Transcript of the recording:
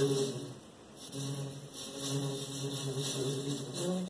うん。